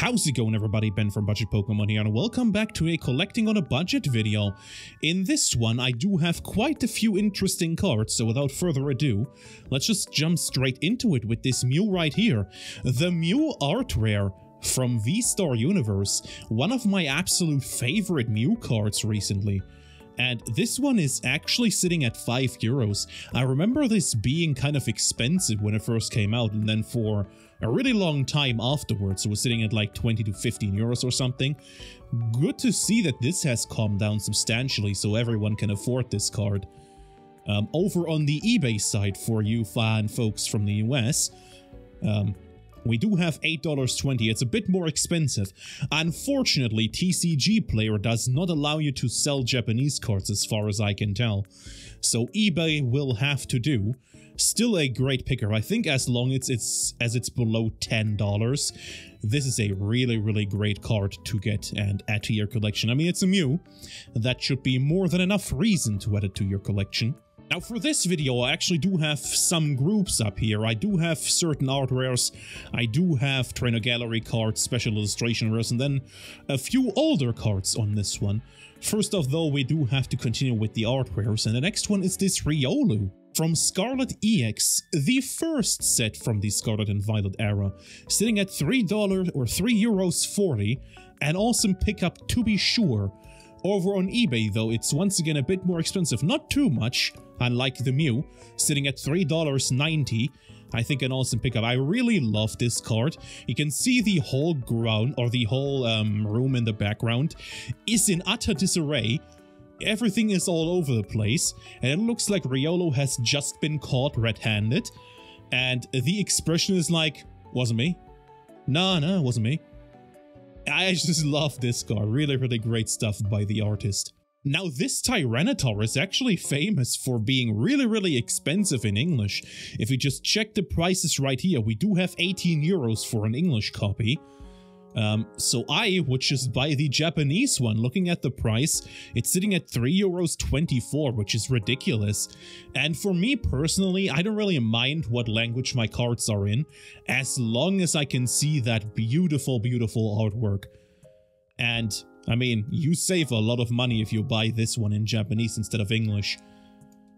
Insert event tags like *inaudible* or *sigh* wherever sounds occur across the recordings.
How's it going everybody, Ben from Budget Pokemon here and welcome back to a collecting on a budget video. In this one I do have quite a few interesting cards, so without further ado, let's just jump straight into it with this Mew right here. The Mew Art Rare from V-Star Universe, one of my absolute favorite Mew cards recently. And this one is actually sitting at 5 euros. I remember this being kind of expensive when it first came out and then for a really long time afterwards. It was sitting at like 20 to 15 euros or something. Good to see that this has calmed down substantially so everyone can afford this card. Um, over on the eBay side for you fine folks from the US, um, we do have $8.20, it's a bit more expensive. Unfortunately, TCG Player does not allow you to sell Japanese cards as far as I can tell. So eBay will have to do. Still a great picker. I think as long as it's as it's below $10, this is a really, really great card to get and add to your collection. I mean, it's a Mew. That should be more than enough reason to add it to your collection. Now for this video I actually do have some groups up here, I do have certain art rares, I do have trainer gallery cards, special illustration rares and then a few older cards on this one. First off though we do have to continue with the art rares and the next one is this Riolu. From Scarlet EX, the first set from the Scarlet and Violet era, sitting at $3 or 3 euros 40, an awesome pickup to be sure. Over on eBay though, it's once again a bit more expensive, not too much, unlike the Mew, sitting at $3.90. I think an awesome pickup. I really love this card. You can see the whole ground or the whole um, room in the background is in utter disarray everything is all over the place, and it looks like Riolu has just been caught red-handed, and the expression is like, wasn't me. Nah, nah, wasn't me. I just *laughs* love this card, really, really great stuff by the artist. Now this Tyranitar is actually famous for being really really expensive in English. If we just check the prices right here, we do have 18 euros for an English copy. Um, so I would just buy the Japanese one. Looking at the price, it's sitting at 3 euros 24, which is ridiculous. And for me personally, I don't really mind what language my cards are in, as long as I can see that beautiful, beautiful artwork. And, I mean, you save a lot of money if you buy this one in Japanese instead of English.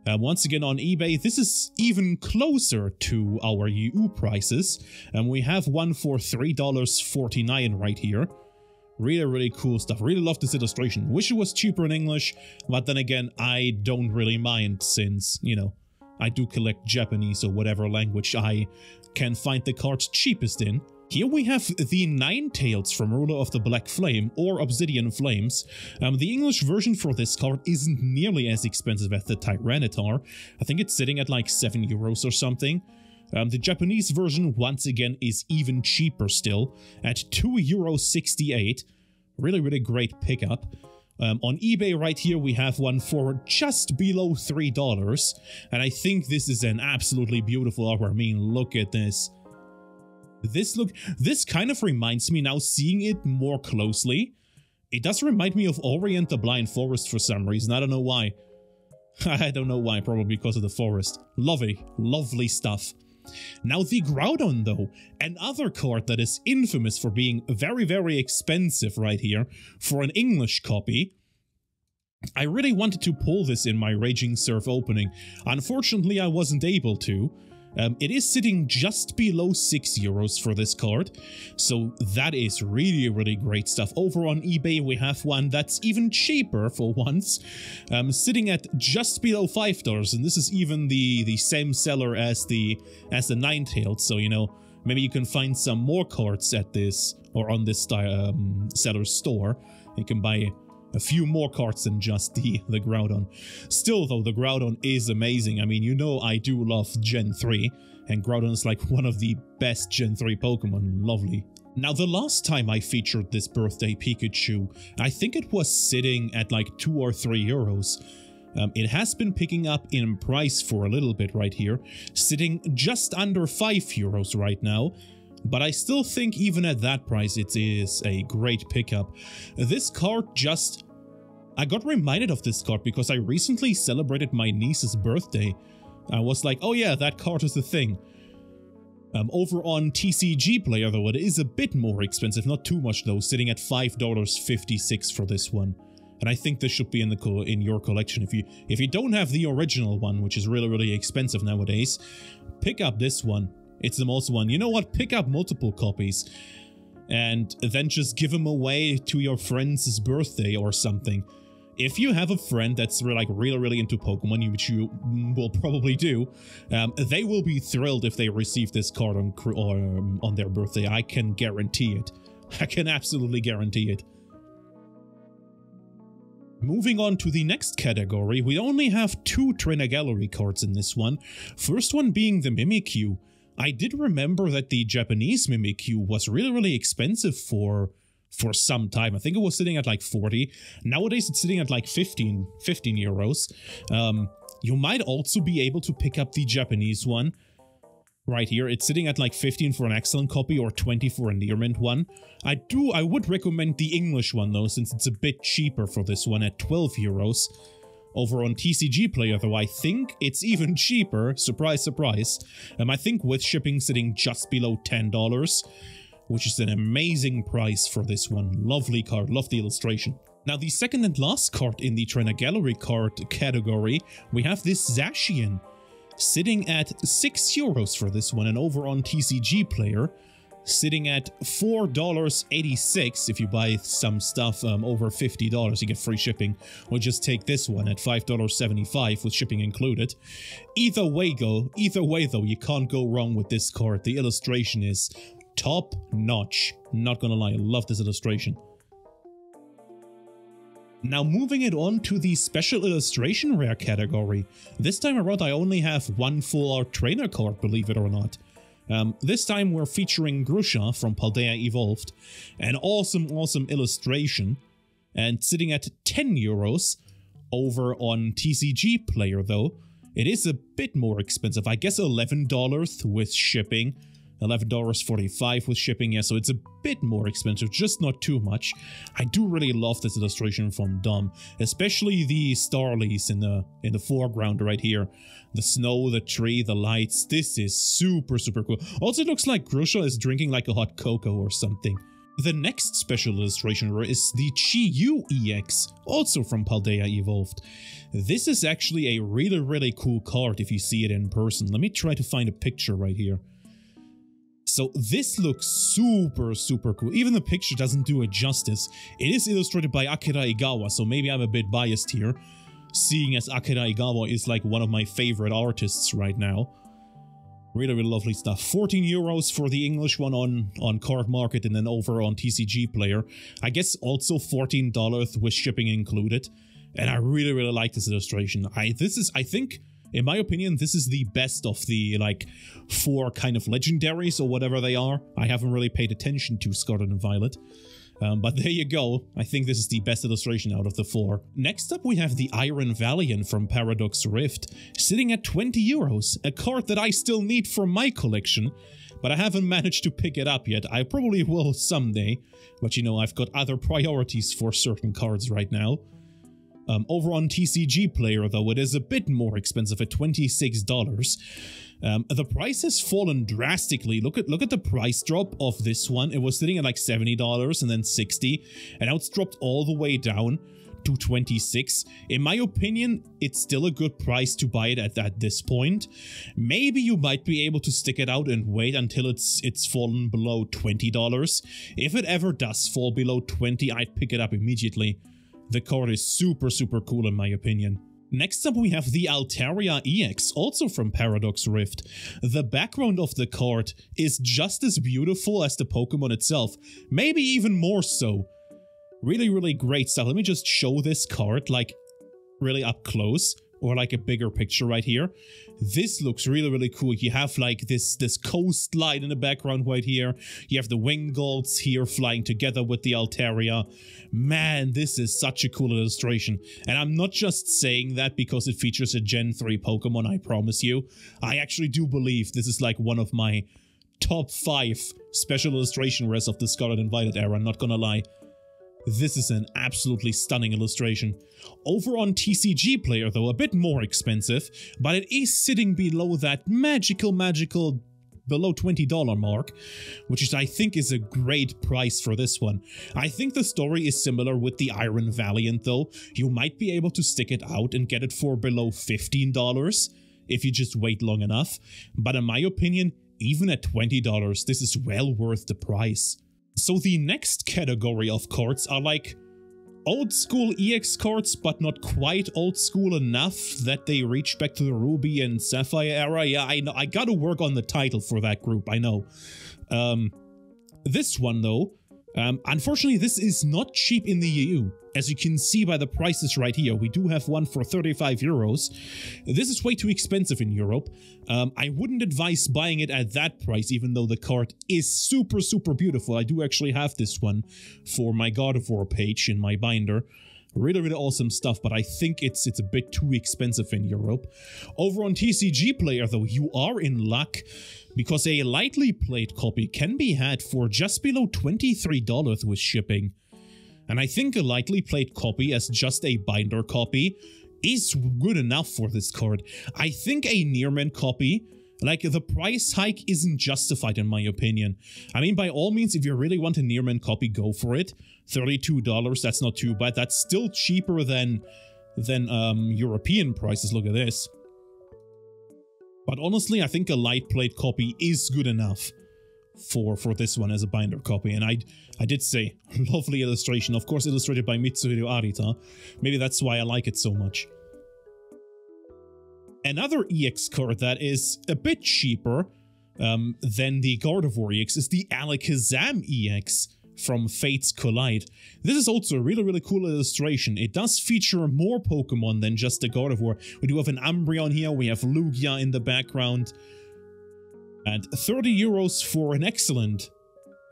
Uh, once again on eBay, this is even closer to our EU prices, and we have one for $3.49 right here. Really, really cool stuff. Really love this illustration. Wish it was cheaper in English, but then again, I don't really mind since, you know, I do collect Japanese or whatever language I can find the cards cheapest in. Here we have the Ninetales from Ruler of the Black Flame, or Obsidian Flames. Um, the English version for this card isn't nearly as expensive as the Tyranitar. I think it's sitting at like 7 euros or something. Um, the Japanese version, once again, is even cheaper still, at 2 euros 68. Really, really great pickup. Um, on eBay right here, we have one for just below $3, and I think this is an absolutely beautiful artwork. I mean, look at this. This look, this kind of reminds me now seeing it more closely. It does remind me of Ori and the Blind Forest for some reason. I don't know why. *laughs* I don't know why, probably because of the forest. Lovely, lovely stuff. Now the Groudon though, another card that is infamous for being very very expensive right here for an English copy. I really wanted to pull this in my Raging Surf opening, unfortunately I wasn't able to, um, it is sitting just below 6 euros for this card, so that is really, really great stuff. Over on eBay, we have one that's even cheaper for *laughs* once, um, sitting at just below $5, and this is even the, the same seller as the, as the Ninetales, so, you know, maybe you can find some more cards at this, or on this um, seller's store. You can buy a few more cards than just the, *laughs* the Groudon. Still though, the Groudon is amazing. I mean, you know I do love Gen 3, and Groudon is like *laughs* one of the best Gen 3 Pokemon. Lovely. Now, the last time I featured this birthday Pikachu, I think it was sitting at like 2 or 3 euros. Um, it has been picking up in price for a little bit right here, sitting just under 5 euros right now, but I still think even at that price it is a great pickup. This card just... I got reminded of this card because I recently celebrated my niece's birthday. I was like, oh yeah, that card is the thing. Um, over on TCG Player, though, it is a bit more expensive, not too much though, sitting at $5.56 for this one. And I think this should be in the in your collection. If you if you don't have the original one, which is really really expensive nowadays, pick up this one. It's the most one. You know what? Pick up multiple copies, and then just give them away to your friend's birthday or something if you have a friend that's like really, really into Pokemon, which you will probably do, um, they will be thrilled if they receive this card on, um, on their birthday. I can guarantee it. *laughs* I can absolutely guarantee it. Moving on to the next category, we only have two Trainer Gallery cards in this one. First one being the Mimikyu. I did remember that the Japanese Mimikyu was really, really expensive for for some time. I think it was sitting at like 40. Nowadays it's sitting at like 15, 15 euros. Um, you might also be able to pick up the Japanese one right here. It's sitting at like 15 for an excellent copy or 20 for a near mint one. I do, I would recommend the English one though, since it's a bit cheaper for this one at 12 euros. Over on TCG Player though, I think it's even cheaper, surprise surprise. Um, I think with shipping sitting just below $10 which is an amazing price for this one. Lovely card, love the illustration. Now the second and last card in the Trainer Gallery card category, we have this Zacian, sitting at 6 euros for this one and over on TCG Player, sitting at $4.86 if you buy some stuff um, over $50 you get free shipping or just take this one at $5.75 with shipping included either way go either way though you can't go wrong with this card the illustration is top notch. Not gonna lie, I love this illustration. Now moving it on to the special illustration rare category. This time around I only have one full art trainer card, believe it or not. Um, this time we're featuring Grusha from Paldea Evolved. An awesome, awesome illustration. And sitting at 10 euros over on TCG Player though. It is a bit more expensive, I guess $11 with shipping. $11.45 with shipping, yeah, so it's a bit more expensive, just not too much. I do really love this illustration from Dom, especially the Starlys in the in the foreground right here. The snow, the tree, the lights, this is super, super cool. Also, it looks like Grusha is drinking like a hot cocoa or something. The next special illustration is the Chi-Yu EX, also from Paldea Evolved. This is actually a really, really cool card if you see it in person. Let me try to find a picture right here. So this looks super, super cool. Even the picture doesn't do it justice. It is illustrated by Akira Egawa, so maybe I'm a bit biased here, seeing as Akira Egawa is like one of my favorite artists right now. Really, really lovely stuff. 14 euros for the English one on, on Card Market and then over on TCG Player. I guess also $14 with shipping included. And I really, really like this illustration. I This is, I think in my opinion, this is the best of the, like, four kind of legendaries or whatever they are. I haven't really paid attention to Scarlet and Violet. Um, but *laughs* there you go. I think this is the best illustration out of the four. Next up, we have the Iron Valiant from Paradox Rift, sitting at 20 euros, a card that I still need for my collection, but I haven't *laughs* managed to pick it up yet. I probably will someday, but you know, I've got other priorities for certain cards right now. Um, over on TCG Player, though, it is a bit more expensive at $26. Um, the price has fallen drastically. Look at look at the price drop of this one. It was sitting at like $70 and then 60 and now it's dropped all the way down to 26 in my opinion it's still a good price to buy it at, at this point maybe you might be able to stick it out and wait until it's it's fallen below $20 if it ever does fall below 20 i'd pick it up immediately the card is super, super cool in my opinion. Next up we have the Altaria EX, also from Paradox Rift. The background of the card is just as beautiful as the Pokemon itself, maybe even more so. Really, really great stuff. Let me just show this card, like, really up close or like a bigger picture right here. This looks really, really cool. You have like this, this coastline in the background right here. You have the Wingulls here flying together with the Altaria. Man, this is such a cool illustration. And I'm not just saying that because it features a Gen 3 Pokemon, I promise you. I actually do believe this is like one of my top 5 special illustration rares of the Scarlet and Violet era, not gonna lie. This is an absolutely stunning illustration. Over on TCG Player though, a bit more expensive, but it is sitting below that magical, magical below $20 mark, which is I think is a great price for this one. I think the story is similar with the Iron Valiant though. You might be able to stick it out and get it for below $15 if you just wait long enough, but in my opinion, even at $20, this is well worth the price. So the next category of cards are like old school EX cards, but not quite old school enough that they reach back to the Ruby and Sapphire era. Yeah, I know. I gotta work on the title for that group, I know. Um, this one, though, um, unfortunately, this is not cheap in the EU. As you can see by the prices right here, we do have one for 35 euros. This is way too expensive in Europe. Um, I wouldn't advise buying it at that price, even though the card is super, super beautiful. I do actually have this one for my Gardevoir page in my binder. Really, really awesome stuff, but I think it's it's a bit too expensive in Europe. Over on TCG Player, though, you are in luck because a lightly played copy can be had for just below $23 with shipping. And I think a lightly played copy as just a binder copy is good enough for this card. I think a near mint copy like, the price hike isn't justified in my opinion. I mean, by all means, if you really want a near mint copy, go for it. $32, that's not too bad. That's still cheaper than, than um, European prices. Look at this. But honestly, I think a light plate copy is good enough for for this one as a binder copy. And I I did say, *laughs* lovely illustration, of course illustrated by Mitsuhiro Arita. Maybe that's why I like it so much. Another EX card that is a bit cheaper um, than the Gardevoir EX is the Alakazam EX from Fates Collide. This is also a really, really cool illustration. It does feature more Pokemon than just the Gardevoir. We do have an Umbreon here, we have Lugia in the background. And 30 euros for an excellent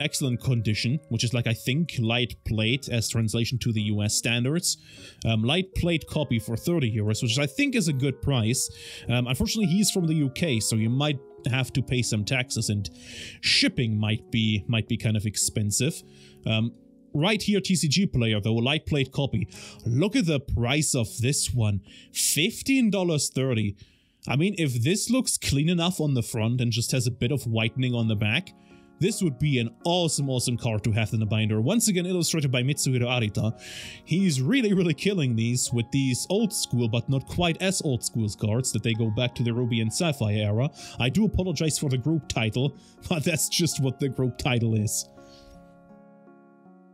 excellent condition, which is like, I think, light plate as translation to the US standards. Um, light plate copy for 30 euros, which I think is a good price. Um, unfortunately, he's from the UK, so you might have to pay some taxes and shipping might be might be kind of expensive. Um, right here, TCG player, though, light plate copy. Look at the price of this one. $15.30. I mean, if this looks clean enough on the front and just has a bit of whitening on the back, this would be an awesome, awesome card to have in the binder. Once again illustrated by Mitsuhiro Arita. He's really, really killing these with these old school, but not quite as old school cards that they go back to the Ruby and Sapphire era. I do apologize for the group title, *laughs* but that's just what the group title is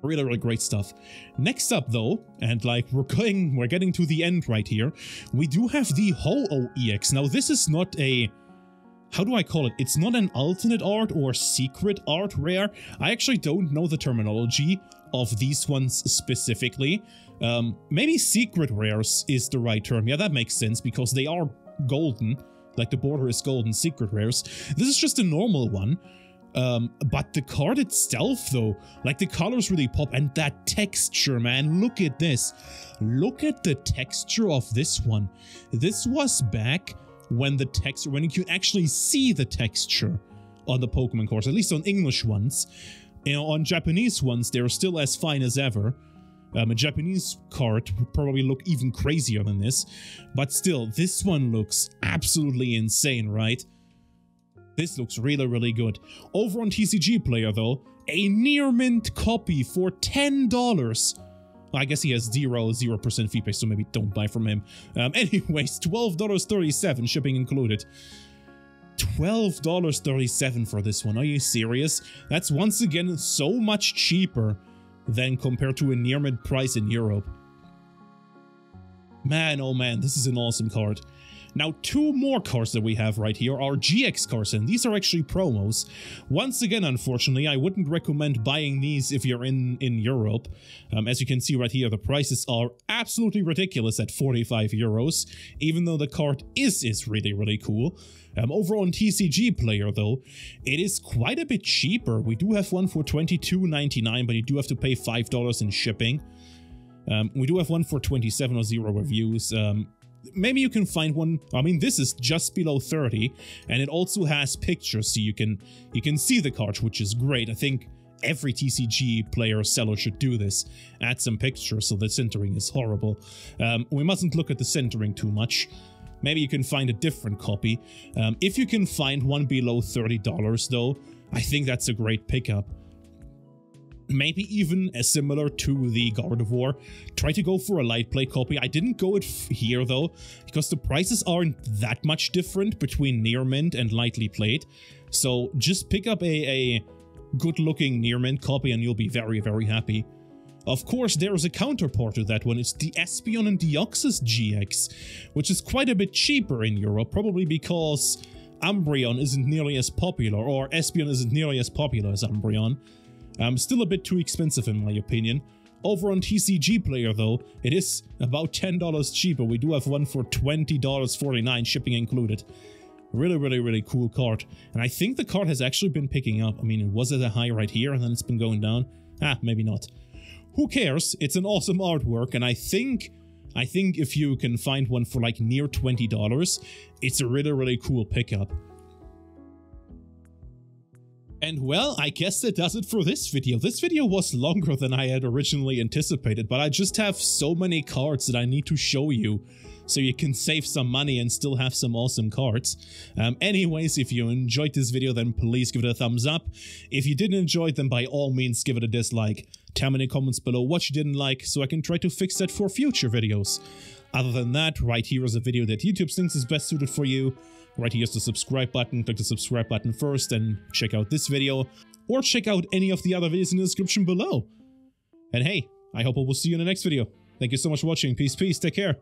really really great stuff next up though and like we're going we're getting to the end right here we do have the ho-oh ex now this is not a how do I call it? It's not an alternate art or secret art rare. I actually don't know the terminology of these ones specifically. Um, maybe secret rares is the right term. Yeah, that makes sense because they are golden. Like the border is golden secret rares. This is just a normal one. Um, but the card itself though, like the colors really pop and that texture, man, look at this. Look at the texture of this one. This was back when the texture, when you can actually see the texture on the Pokemon cards, at least on English ones. You know, on Japanese ones, they're still as fine as ever. Um, a Japanese card would probably look even crazier than this, but still, this one looks absolutely insane, right? This looks really, really good. Over on TCG Player, though, a near mint copy for $10 I guess he has zero, zero percent fee pay, so maybe don't buy from him. Um, *laughs* anyways, $12.37, shipping included. $12.37 for this one. Are you serious? That's once again so much cheaper than compared to a near mid price in Europe. Man, oh man, this is an awesome card. Now, two more cards that we have right here are GX cards, and these are actually promos. Once again, unfortunately, I wouldn't recommend buying these if you're in, in Europe. Um, as you can see right here, the prices are absolutely ridiculous at 45 euros, even though the card is, is really, really cool. Um, over on TCG Player, though, it is quite a bit cheaper. We do have one for $22.99, but you do have to pay $5 in shipping. Um, we do have one for 27 or zero reviews. Um, maybe you can find one i mean this is just below 30 and it also has pictures so you can you can see the card which is great. I think every tcg player or seller should do this. Add some pictures so the centering is horrible. Um, we mustn't look at the centering too much. Maybe you can find a different copy. Um, if you can find one below $30 though, I think that's a great pickup maybe even as similar to the Gardevoir. Try to go for a light play copy. I didn't go it here though, because the prices aren't that much different between near mint and lightly played. So just pick up a, a good looking near mint copy and you'll be very, very happy. Of course, there's a counterpart to that one. It's the Espeon and Deoxys GX, which is quite a bit cheaper in Europe, probably because Umbreon isn't nearly as popular, or Espeon isn't nearly as popular as Umbreon. Um, still a bit too expensive in my opinion. Over on TCG Player though, it is about $10 cheaper. We do have one for $20.49, shipping included. Really, really, really cool card. And I think the card has actually been picking up. I mean, it was at a high right here and then it's been going down. Ah, maybe not. Who cares? It's an awesome artwork and I think... I think if you can find one for like near $20, it's a really, really cool pickup. And well, I guess that does it for this video. This video was longer than I had originally anticipated, but I just have so many cards that I need to show you so you can save some money and still have some awesome cards. Um, anyways, if you enjoyed this video, then please give it a thumbs up. If you didn't enjoy it, then by all means give it a dislike. Tell me in the comments below what you didn't like so I can try to fix that for future videos. Other than that, right here is a video that YouTube thinks is best suited for you. Right here's the subscribe button, click the subscribe button first and check out this video, or check out any of the other videos in the description below. And hey, I hope I will see you in the next video. Thank you so much for watching, peace peace, take care.